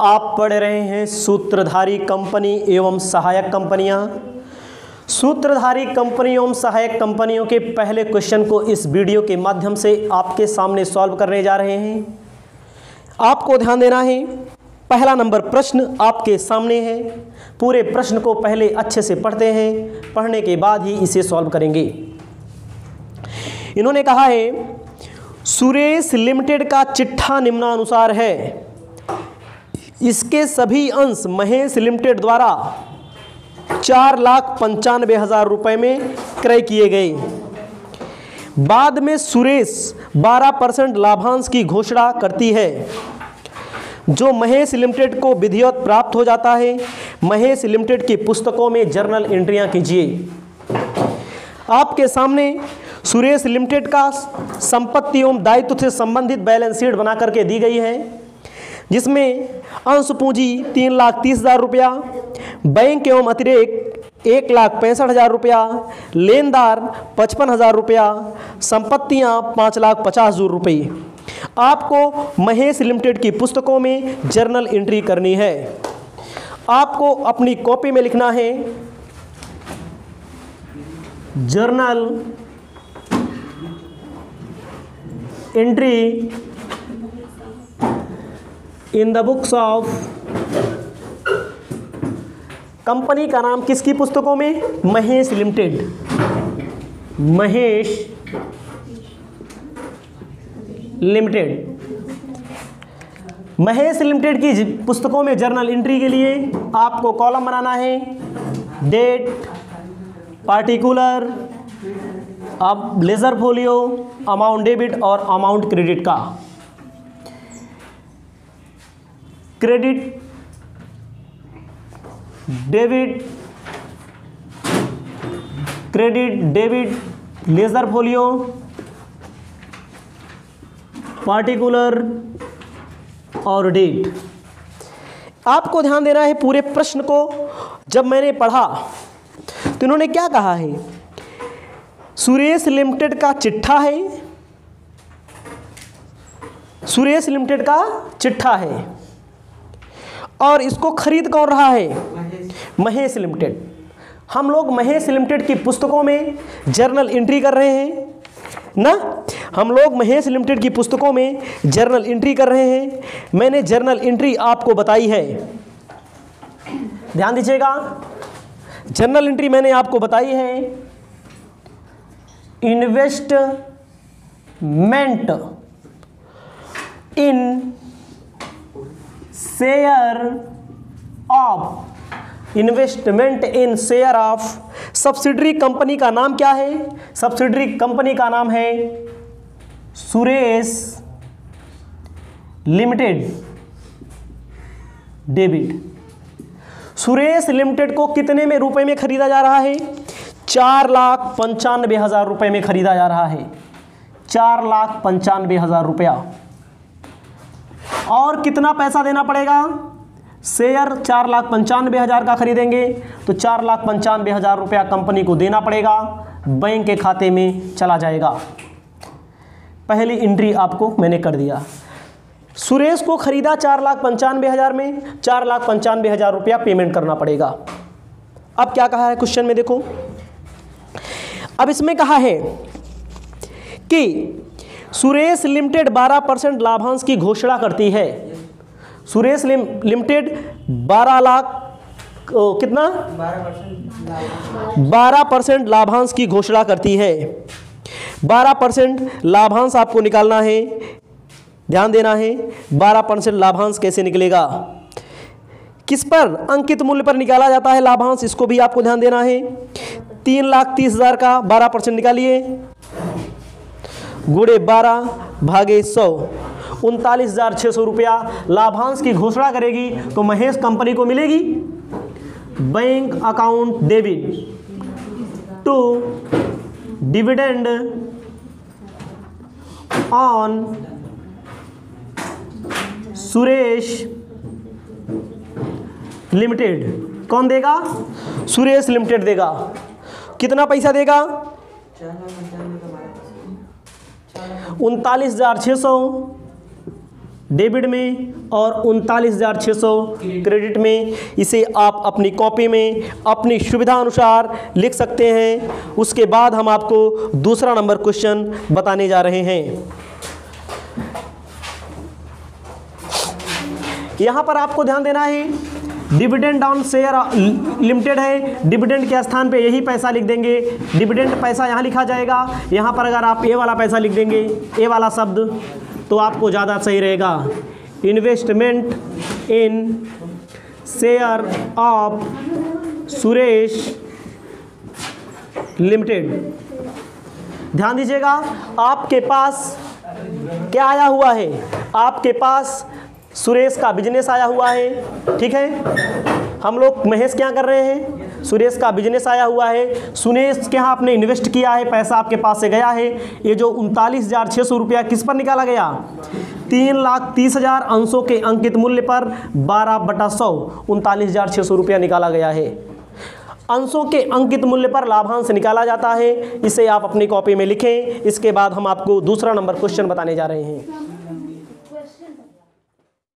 आप पढ़ रहे हैं सूत्रधारी कंपनी एवं सहायक कंपनियाँ। सूत्रधारी कंपनी एवं सहायक कंपनियों के पहले क्वेश्चन को इस वीडियो के माध्यम से आपके सामने सॉल्व करने जा रहे हैं। आपको ध्यान देना है, पहला नंबर प्रश्न आपके सामने है। पूरे प्रश्न को पहले अच्छे से पढ़ते हैं, पढ़ने के बाद ही इसे सॉल्व करेंगे। इन्होंने कहा है, सुरेश लिमिटेड का चिट्ठा निम्नानुसार है। इसके सभी अंश महेश लिमिटेड द्वारा चार लाख पंचानवे हज़ार रुपये में क्रय किए गए। बाद में सुरेश 12 परसेंट लाभांश की घोषणा करती है। जो महेश लिमिटेड को विधिवत प्राप्त हो जाता है, महेश लिमिटेड की पुस्तकों में जर्नल एंट्रियाँ कीजिए। आपके सामने सुरेश लिमिटेड का संपत्ति एवं दायित्व से संबंधित बैलेंस शीट बना करके दी गई है। जिसमें अंश पूंजी तीन लाख तीस हज़ार रुपया, बैंक एवं अतिरिक्त एक लाख पैंसठ हज़ार रुपया, लेनदार पचपन हज़ार रुपया, संपत्तियाँ पाँच लाख पचास हज़ार रुपये आपको महेश लिमिटेड की पुस्तकों में जर्नल एंट्री करनी है। आपको अपनी कॉपी में लिखना है, journal entry in the books of company का नाम किसकी पुस्तकों में? Mahesh limited Mahesh limited Mahesh limited की पुस्तकों में जर्नल एंट्री के लिए आपको कॉलम बनाना है। डेट पार्टिकुलर अब लेजर फोलियो अमाउंट डेबिट और अमाउंट क्रेडिट का। Credit, debit credit, debit, ledger folio, particular और डेट। आपको ध्यान देना है पूरे प्रश्न को। जब मैंने पढ़ा तो इन्होंने क्या कहा है? सुरेश लिमिटेड का चिट्ठा है। सुरेश लिमिटेड का चिट्ठा है। और इसको खरीद कौन रहा है? महेश। लिमिटेड। हम लोग महेश लिमिटेड की पुस्तकों में जर्नल एंट्री कर रहे हैं ना? हम लोग महेश लिमिटेड की पुस्तकों में जर्नल एंट्री कर रहे हैं। मैंने जर्नल एंट्री आपको बताई है। ध्यान दीजिएगा। जर्नल एंट्री मैंने आपको बताई है। Investment. In share of investment in share of subsidiary company का नाम क्या है? सब्सिडरी कंपनी का नाम है Suresh limited. Debit. Suresh limited को कितने में रुपए में खरीदा जा रहा है? चार लाख पंचानवे हज़ार रुपए में खरीदा जा रहा है। चार लाख पंचानवे हज़ार रुपया। और कितना पैसा देना पड़ेगा? शेयर चार लाख पंचानवे हज़ार का खरीदेंगे तो चार लाख पंचानवे हज़ार रुपया कंपनी को देना पड़ेगा, बैंक के खाते में चला जाएगा। पहली एंट्री आपको मैंने कर दिया। सुरेश को खरीदा चार लाख पंचानवे हज़ार में, चार लाख पंचानवे हज़ार रुपया पेमेंट करना पड़ेगा। अब क्या कहा है क्वेश्चन में देखो। अब इसमें कहा है कि सुरेश लिमिटेड 12 परसेंट लाभांश की घोषणा करती है। सुरेश लिम, लिमिटेड 12 लाख कितना? 12 परसेंट लाभांश की घोषणा करती है। 12 परसेंट लाभांश आपको निकालना है। ध्यान देना है 12 परसेंट लाभांश कैसे निकलेगा? किस पर अंकित मूल्य पर निकाला जाता है लाभांश इसको भी आपको ध्यान देना है। तीन लाख तीस हज़ार का बारह परसेंट निकालिए। गुड़े बारह भागे सौ। उनतालीस हज़ार छः सौ रुपया लाभांश की घोषणा करेगी तो महेश कंपनी को मिलेगी। Bank account debit. To, dividend on Suresh limited. कौन देगा? सुरेश लिमिटेड देगा। कितना पैसा देगा? उनतालीस हज़ार सौ डेबिट में और उनतालीस हज़ार सौ क्रेडिट में। इसे आप अपनी कॉपी में अपनी सुविधा अनुसार लिख सकते हैं। उसके बाद हम आपको दूसरा नंबर क्वेश्चन बताने जा रहे हैं। यहाँ पर आपको ध्यान देना है डिविडेंड ऑन शेयर लिमिटेड है। डिविडेंड के स्थान पे यही पैसा लिख देंगे। डिविडेंड पैसा यहाँ लिखा जाएगा। यहाँ पर अगर आप ए वाला पैसा लिख देंगे, ए वाला शब्द तो आपको ज़्यादा सही रहेगा। Investment in share of Suresh limited ध्यान दीजिएगा, आपके पास क्या आया हुआ है? आपके पास सुरेश का बिज़नेस आया हुआ है, ठीक है? हम लोग महेश क्या कर रहे हैं? सुरेश का बिज़नेस आया हुआ है। सुरेश के यहाँ आपने इन्वेस्ट किया है, पैसा आपके पास से गया है। ये जो उनतालीस हज़ार छः सौ रुपया किस पर निकाला गया? तीन लाख तीस हज़ार अंशों के अंकित मूल्य पर बारह बटा सौ उनतालीस हज़ार छः सौ रुपया निकाला गया है। अंशों के अंकित मूल्य पर लाभांश निकाला जाता है। इसे आप अपनी कॉपी में लिखें। इसके बाद हम आपको दूसरा नंबर क्वेश्चन बताने जा रहे हैं।